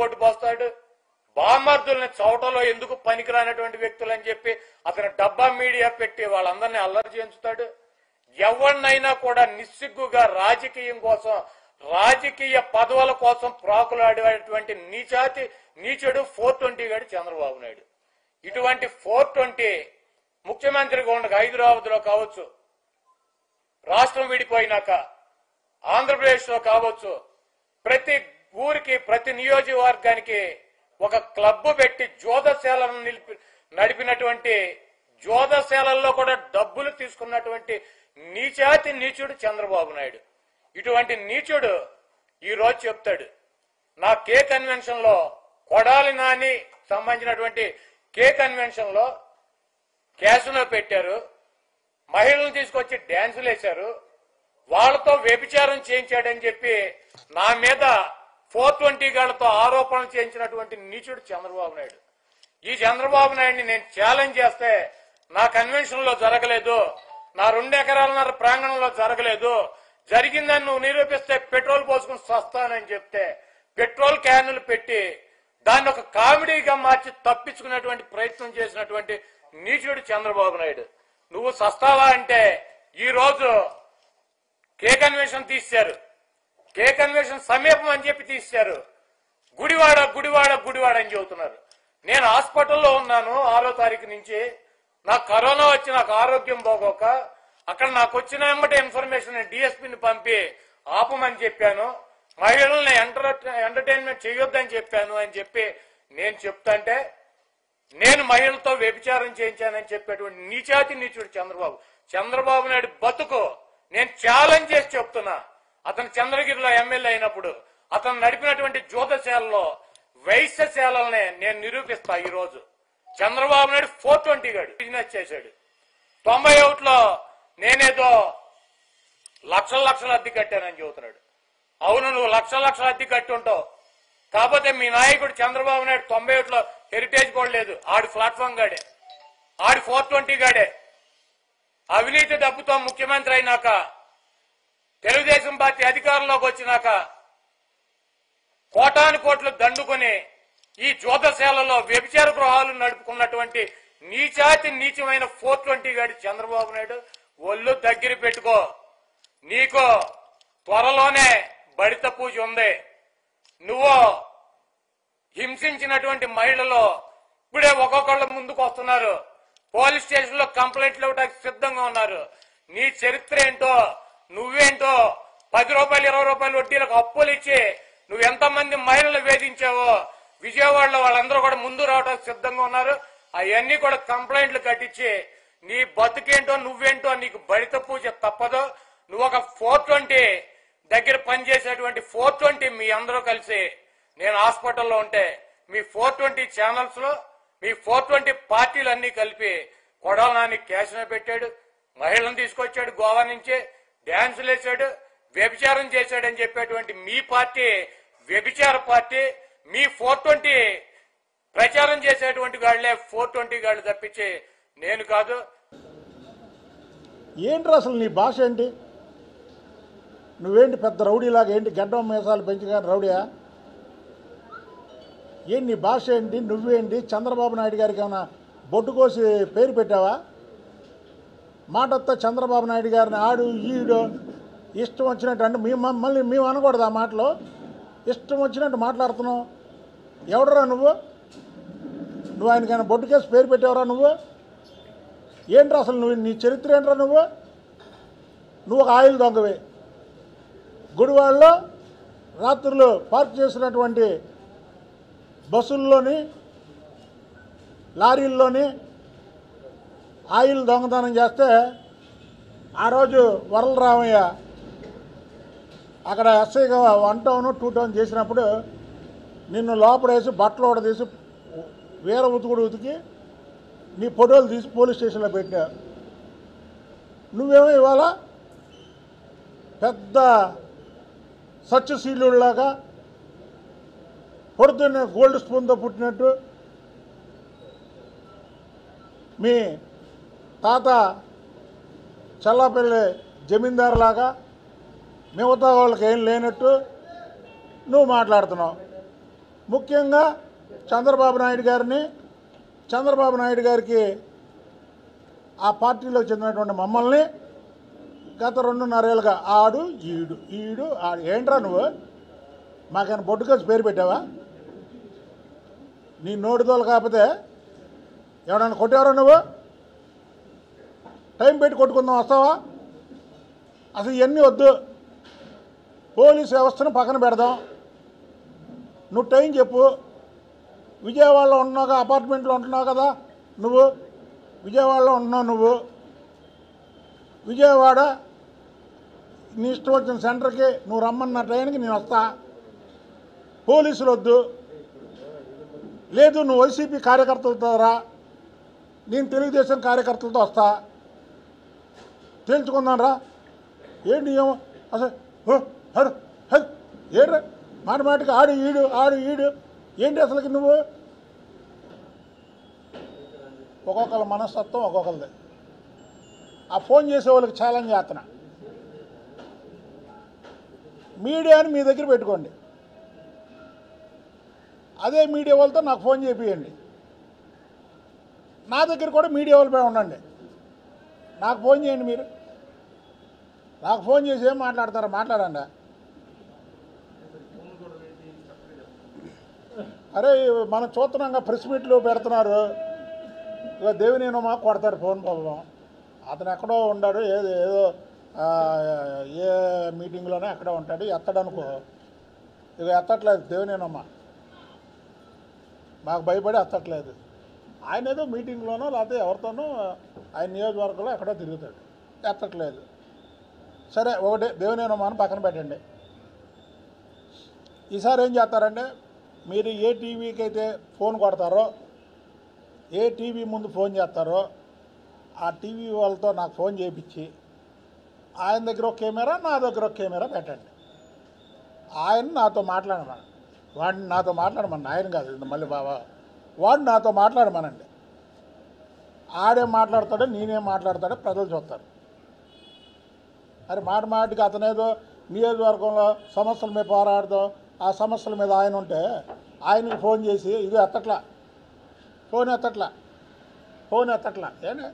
పోటు పోస్తాడు. బామర్దుల్ని చౌటలో ఎందుకు పనికిరానటువంటి వ్యక్తులు అని చెప్పి అతను డబ్బా మీడియా పెట్టి వాళ్ళందరినీ అల్లరి చేయించుతాడు. ఎవరినైనా కూడా నిస్సిగ్గుగా రాజకీయం కోసం రాజకీయ పదవుల కోసం ప్రాకులాడేటువంటి నీచాతి నీచుడు ఫోర్ ట్వంటీ గాడు చంద్రబాబు నాయుడు. ఇటువంటి ఫోర్ ట్వంటీ ముఖ్యమంత్రిగా ఉండగా హైదరాబాద్లో కావచ్చు రాష్ట్రం విడిపోయినాక ఆంధ్రప్రదేశ్లో కావచ్చు ప్రతి ఊరికి ప్రతి నియోజకవర్గానికి ఒక క్లబ్ పెట్టి జోదశాలను నిలిపి నడిపినటువంటి జోదశాలల్లో కూడా డబ్బులు తీసుకున్నటువంటి నీచాతి నీచుడు చంద్రబాబు నాయుడు. ఇటువంటి నీచుడు ఈరోజు చెప్తాడు. నా కే కన్వెన్షన్లో కొడాలి నాని సంబంధించినటువంటి కే కన్వెన్షన్లో క్యాసులో పెట్టారు. మహిళలను తీసుకొచ్చి డ్యాన్సులు వేశారు వాళ్ళతో వ్యభిచారం చేయించాడని చెప్పి నా మీద ఫోర్ ట్వంటీ గాళ్ళతో ఆరోపణలు చేయించినటువంటి నీచుడు చంద్రబాబు నాయుడు. ఈ చంద్రబాబు నాయుడిని నేను ఛాలెంజ్ చేస్తే నా కన్వెన్షన్లో జరగలేదు నా రెండు ఎకరాలన్నర ప్రాంగణంలో జరగలేదు జరిగిందని నువ్వు నిరూపిస్తే పెట్రోల్ పోసుకుని సస్తానని చెప్తే పెట్రోల్ క్యానులు పెట్టి దాన్ని ఒక కామెడీగా మార్చి తప్పించుకునేటువంటి ప్రయత్నం చేసినటువంటి నీచుడు చంద్రబాబు నాయుడు. నువ్వు సస్తావా అంటే ఈ రోజు కే కన్వెన్షన్ తీశారు కే కన్వెన్షన్ సమీపం అని చెప్పి తీశారు. గుడివాడ గుడివాడ గుడివాడ అని చెబుతున్నారు. నేను హాస్పిటల్లో ఉన్నాను ఆరో తారీఖు నుంచి. నాకు కరోనా వచ్చి నాకు ఆరోగ్యం పోగోక అక్కడ నాకు వచ్చిన వెంబటే ఇన్ఫర్మేషన్ డిఎస్పీని పంపి ఆపమని చెప్పాను. మహిళల్ని ఎంటర్ ఎంటర్టైన్మెంట్ చేయొద్దని చెప్పాను అని చెప్పి నేను చెప్తాంటే నేను మహిళలతో వ్యభిచారం చేయించానని చెప్పేటువంటి నీచాతి నీచుడు చంద్రబాబు. చంద్రబాబు నాయుడు బతుకు. నేను ఛాలెంజ్ చేసి చెప్తున్నా. అతను చంద్రగిరిలో ఎమ్మెల్యే అయినప్పుడు అతను నడిపినటువంటి జ్యోతశాలలో వైశ్యశాలల్ని నేను నిరూపిస్తా ఈ రోజు చంద్రబాబు నాయుడు ఫోర్ ట్వంటీ గాడు. బిజినెస్ చేశాడు. తొంభై ఒకటిలో నేనేదో లక్షల లక్షల అద్దె కట్టానని చెబుతున్నాడు. అవును నువ్వు లక్షల లక్షల అద్దె కట్టి ఉంటావు. కాకపోతే మీ నాయకుడు చంద్రబాబు నాయుడు తొంభై ఒకటిలో హెరిటేజ్ కూడా లేదు. ఆడి ప్లాట్ఫామ్ గాడే. ఆడి ఫోర్ ట్వంటీ గాడే. అవినీతి డబ్బుతో ముఖ్యమంత్రి అయినాక తెలుగుదేశం పార్టీ అధికారంలోకి వచ్చినాక కోటాను కోట్లు దండుకొని ఈ జ్యోతశాలలో వ్యభిచార గృహాలు నడుపుకున్నటువంటి నీచాతి నీచమైన ఫోర్ ట్వంటీ గాడి చంద్రబాబు నాయుడు ఒళ్ళు దగ్గర పెట్టుకో. నీకు త్వరలోనే బడిత పూజ ఉంది. నువ్వు హింసించినటువంటి మహిళలు ఇప్పుడే ఒక్కొక్కళ్ళ ముందుకు వస్తున్నారు. పోలీస్ స్టేషన్లో కంప్లైంట్లు ఇవ్వడానికి సిద్ధంగా ఉన్నారు. నీ చరిత్ర ఏంటో నువ్వేంటో పది రూపాయలు ఇరవై రూపాయలు వడ్డీలకు అప్పులు ఇచ్చి నువ్వు ఎంతమంది మహిళలు వేధించావో విజయవాడలో వాళ్ళందరూ కూడా ముందు రావడానికి సిద్ధంగా ఉన్నారు. అవన్నీ కూడా కంప్లైంట్లు కట్టించి నీ బతుకేంటో నువ్వేంటో నీకు బడిత పూజ తప్పదు. నువ్వు ఒక ఫోర్ ట్వంటీ దగ్గర పనిచేసేటువంటి ఫోర్ ట్వంటీ మీ అందరూ కలిసి నేను హాస్పిటల్లో ఉంటే మీ ఫోర్ ట్వంటీ ఛానల్స్లో మీ ఫోర్ ట్వంటీ పార్టీలు అన్ని కలిపి కొడాల నాని పెట్టాడు. మహిళను తీసుకొచ్చాడు గోవా నుంచి. డ్యాన్సులు వేసాడు వ్యభిచారం చేశాడని చెప్పేటువంటి మీ పార్టీ వ్యభిచార పార్టీ మీ ఫోర్ ట్వంటీ ప్రచారం చేసేటువంటి గాళ్ళే ఫోర్ ట్వంటీ వాళ్ళు తప్పించి నేను కాదు. ఏంట్రా అసలు నీ భాష ఏంటి? నువ్వేంటి పెద్ద రౌడీలాగా ఏంటి? గడ్డం మీసాలు పెంచుగా రౌడీయా? ఏంటి నీ భాష ఏంటి? నువ్వేంటి? చంద్రబాబు నాయుడు గారికి ఏమైనా బొట్టు కోసి పేరు పెట్టావా? మాటతో చంద్రబాబు నాయుడు గారిని ఆడు ఈడు ఇష్టం వచ్చినట్టు అంటే మేము మళ్ళీ మేము అనకూడదు ఆ మాటలో? ఇష్టం వచ్చినట్టు మాట్లాడుతున్నావు. ఎవడరా నువ్వు? నువ్వు ఆయనకైనా బొట్టు కేసు పేరు పెట్టావురా నువ్వు? ఏంట్రా అసలు నువ్వు? నీ చరిత్ర ఏంట్రా నువ్వు? నువ్వు ఒక ఆయిల్ దొంగవే. గుడివాడలో రాత్రులు పార్క్ చేసినటువంటి బస్సుల్లోని లారీల్లోని ఆయిల్ దొంగతనం చేస్తే ఆ రోజు వరలరామయ్య అక్కడ ఎస్ఐగా వన్ టౌన్ టూ టౌన్ చేసినప్పుడు నిన్ను లోపడేసి బట్టలు కూడా తీసి వేరే ఉతుకుడు ఉతికి నీ ఫోటోలు తీసి పోలీస్ స్టేషన్లో పెట్టా నువ్వేమో ఇవాళ పెద్ద సత్యశీలులాగా పొడుతున్న గోల్డ్ స్పూన్తో పుట్టినట్టు మీ తాత చల్లాపల్లి జమీందారులాగా మిగతా వాళ్ళకి ఏం లేనట్టు నువ్వు మాట్లాడుతున్నావు. ముఖ్యంగా చంద్రబాబు నాయుడు గారిని చంద్రబాబు నాయుడు గారికి ఆ పార్టీలో చెందినటువంటి మమ్మల్ని గత రెండున్నరేళ్ళుగా ఆడు ఈడు ఈడు ఆడు. ఏంట్రా నువ్వు? మాకైనా బొట్టుకొచ్చి పేరు పెట్టావా? నీ నోటితోలు కాకపోతే ఎవడన్నా కొట్టేవరా నువ్వు? టైం పెట్టి కొట్టుకుందాం వస్తావా? అసలు ఇవన్నీ వద్దు. పోలీస్ వ్యవస్థను పక్కన పెడదాం. నువ్వు టైం చెప్పు. విజయవాడలో ఉంటున్నావు అపార్ట్మెంట్లో ఉంటున్నావు కదా నువ్వు. విజయవాడలో ఉంటున్నావు నువ్వు. విజయవాడ నీ ఇష్టం వచ్చిన సెంటర్కి నువ్వు రమ్మన్న ట్రైన్కి నేను వస్తా. పోలీసులు వద్దు. లేదు నువ్వు వైసీపీ కార్యకర్తలతో రా. నేను తెలుగుదేశం కార్యకర్తలతో వస్తా. తేల్చుకుందాం రా. ఏంటి ఏమో? అసలు ఓ, హరు, హరు, మాట మాటకి ఆడు ఈడు ఆడు ఈడు. ఏంటి అసలుకి నువ్వు? ఒక్కొక్కళ్ళ మనస్తత్వం ఒక్కొక్కరిది ఆ ఫోన్ చేసే వాళ్ళకి ఛాలెంజ్ చేస్తున్నా. మీడియాని మీ దగ్గర పెట్టుకోండి. అదే మీడియా వాళ్ళతో నాకు ఫోన్ చేపియండి. నా దగ్గర కూడా మీడియా వాళ్ళపై ఉండండి. నాకు ఫోన్ చేయండి మీరు. నాకు ఫోన్ చేసి ఏం మాట్లాడతారో మాట్లాడండి. అరే మనం చూస్తున్నాంగా ప్రెస్ మీట్లు పెడుతున్నారు. ఇక దేవినేనో కొడతారు ఫోన్ పాపం అతను ఎక్కడో ఉన్నాడు ఏదో ఏదో ఏ మీటింగ్లోనే ఎక్కడో ఉంటాడు ఎత్తడనుకో. ఇక ఎత్తట్లేదు దేవినేనమ్మ మాకు భయపడి ఎత్తట్లేదు. ఆయన ఏదో మీటింగ్లోనో లేకపోతే ఎవరితోనో ఆయన నియోజకవర్గంలో ఎక్కడో తిరుగుతాడు. ఎత్తట్లేదు. సరే ఒకటి దేవుని అని పక్కన పెట్టండి. ఈసారి ఏం చేస్తారంటే మీరు ఏ టీవీకి అయితే ఫోన్ కొడతారో ఏ టీవీ ముందు ఫోన్ చేస్తారో ఆ టీవీ వాళ్ళతో నాకు ఫోన్ చేయించి ఆయన దగ్గర ఒక కెమెరా నా దగ్గర ఒక కెమెరా పెట్టండి. ఆయన నాతో మాట్లాడమని వాడిని నాతో మాట్లాడమని ఆయన కాదు మళ్ళీ బాబా వాడు నాతో మాట్లాడమనండి. ఆడేం మాట్లాడతాడో నేనేం మాట్లాడతాడో ప్రజలు చూస్తారు. అరే మాట మాటికి అతనేదో నియోజకవర్గంలో సమస్యల మీద పోరాడదాం ఆ సమస్యల మీద ఆయన ఉంటే ఆయనకి ఫోన్ చేసి ఇది ఎత్తట్లా. ఫోన్ ఎత్తట్లా. ఫోన్ ఎత్తట్లా. ఏనే